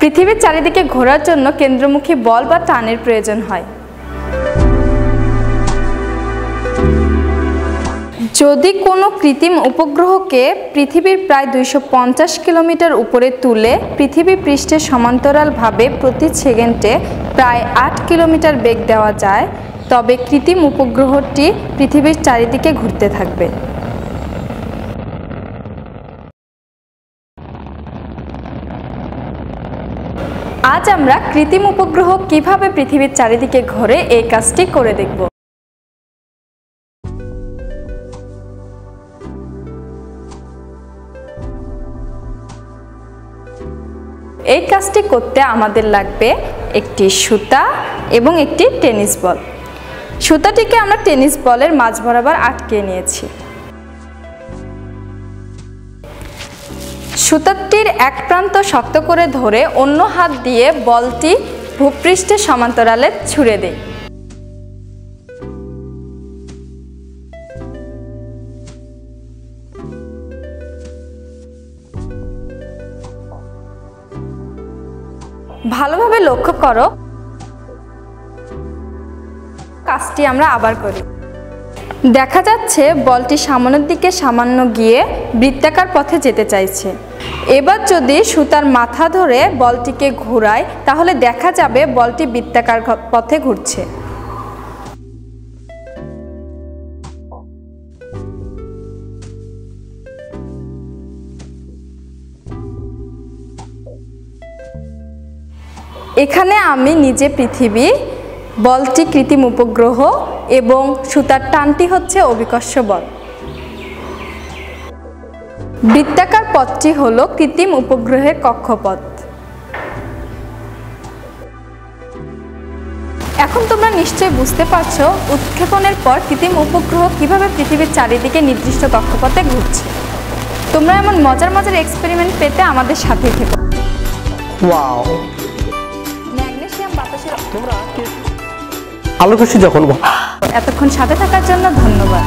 পৃথিবীর চারিদিকে ঘোরার জন্য কেন্দ্রমুখী বল বা টানের প্রয়োজন হয়। যদি কোনো কৃত্রিম উপগ্রহকে পৃথিবীর প্রায় দুইশো পঞ্চাশ কিলোমিটার উপরে তুলে পৃথিবী পৃষ্ঠের সমান্তরালভাবে প্রতি সেকেন্ডে প্রায় আট কিলোমিটার বেগ দেওয়া যায়, তবে কৃত্রিম উপগ্রহটি পৃথিবীর চারিদিকে ঘুরতে থাকবে। আজ আমরা কৃত্রিম উপগ্রহ কীভাবে পৃথিবীর চারিদিকে ঘোরে এই কাজটি করে দেখব। এই কাজটি করতে আমাদের লাগবে একটি সুতা এবং একটি টেনিস বল। সুতাটিকে আমরা টেনিস বলের মাঝ বরাবর আটকে নিয়েছি। সুতাটির এক প্রান্ত শক্ত করে ধরে অন্য হাত দিয়ে বলটি ভূপৃষ্ঠের সমান্তরালে ছুড়ে দেই ভালোভাবে লক্ষ্য করো। কাজটি আমরা আবার করি। দেখা যাচ্ছে বলটি সামনের দিকে সামান্য গিয়ে বৃত্তাকার পথে যেতে চাইছে। এবার যদি সুতার মাথা ধরে বলটিকে ঘোরায়, তাহলে দেখা যাবে বলটি বৃত্তাকার পথে ঘুরছে। এখানে আমি নিজে পৃথিবী বলটি কৃত্রিম উপগ্রহ এবং সুতার টানটি হচ্ছে অভিকর্ষ বল। বৃত্তাকার পথটি হল কৃত্রিম উপগ্রহের কক্ষপথ। এখন তোমরা নিশ্চয়ই বুঝতে পারছ উৎক্ষেপণের পর কৃত্রিম উপগ্রহ কীভাবে পৃথিবীর চারিদিকে নির্দিষ্ট কক্ষপথে ঘুরছে। তোমরা এমন মজার মজার এক্সপেরিমেন্ট পেতে আমাদের সাথে থেকো। ওয়াও ম্যাগনেসিয়াম বাতাসের আলোকসী যখন এতক্ষণ সাথে থাকার জন্য ধন্যবাদ।